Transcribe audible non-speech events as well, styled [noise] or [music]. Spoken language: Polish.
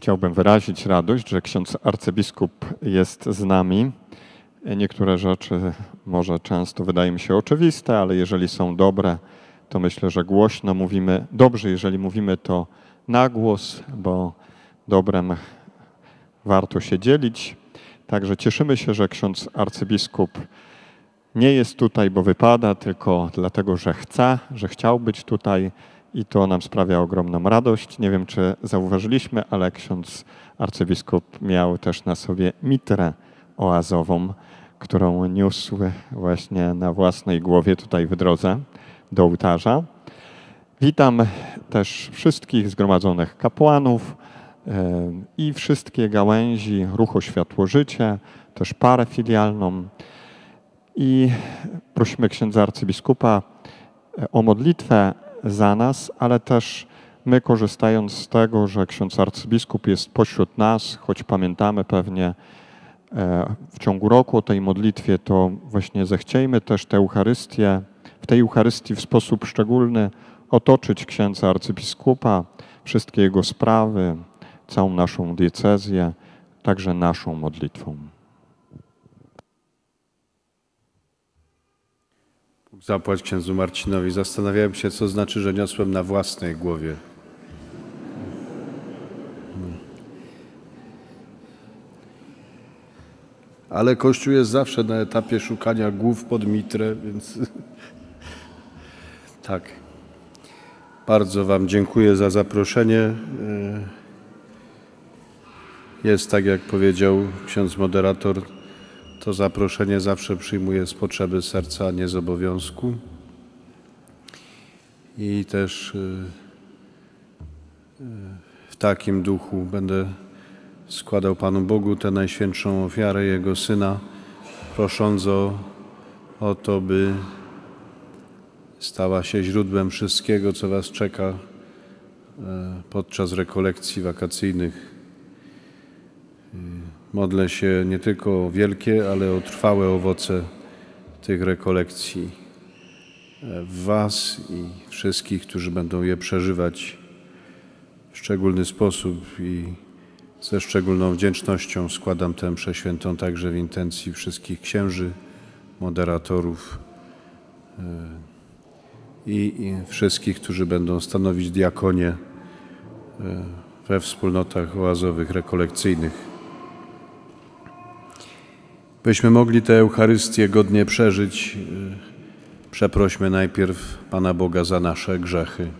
Chciałbym wyrazić radość, że ksiądz arcybiskup jest z nami. Niektóre rzeczy może często wydają się oczywiste, ale jeżeli są dobre, to myślę, że głośno mówimy. Dobrze, jeżeli mówimy to na głos, bo dobrem warto się dzielić. Także cieszymy się, że ksiądz arcybiskup nie jest tutaj, bo wypada, tylko dlatego, że chce, że chciał być tutaj i to nam sprawia ogromną radość. Nie wiem, czy zauważyliśmy, ale ksiądz arcybiskup miał też na sobie mitrę oazową, którą niósł właśnie na własnej głowie tutaj w drodze do ołtarza. Witam też wszystkich zgromadzonych kapłanów e, i wszystkie gałęzi ruchu Światło Życie, też parę filialną. I prosimy księdza arcybiskupa e, o modlitwę za nas, ale też my korzystając z tego, że ksiądz arcybiskup jest pośród nas, choć pamiętamy pewnie e, w ciągu roku o tej modlitwie, to właśnie zechciejmy też tę Eucharystię, w tej Eucharystii w sposób szczególny otoczyć księdza arcybiskupa, wszystkie jego sprawy, całą naszą diecezję, także naszą modlitwą. Zapłać księdzu Marcinowi. Zastanawiałem się, co znaczy, że niosłem na własnej głowie. Ale Kościół jest zawsze na etapie szukania głów pod mitrę, więc [laughs] tak. Bardzo Wam dziękuję za zaproszenie. Jest tak, jak powiedział ksiądz moderator, to zaproszenie zawsze przyjmuję z potrzeby serca, nie z obowiązku. I też y, y, w takim duchu będę składał Panu Bogu tę najświętszą ofiarę Jego Syna, prosząc o, o to, by stała się źródłem wszystkiego, co Was czeka e, podczas rekolekcji wakacyjnych. Modlę się nie tylko o wielkie, ale o trwałe owoce tych rekolekcji e, w Was i wszystkich, którzy będą je przeżywać w szczególny sposób i ze szczególną wdzięcznością składam tę przeświętą także w intencji wszystkich księży, moderatorów e, i, wszystkich, którzy będą stanowić diakonie e, we wspólnotach oazowych, rekolekcyjnych. Byśmy mogli tę Eucharystię godnie przeżyć, y, przeprośmy najpierw Pana Boga za nasze grzechy.